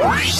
Yeah!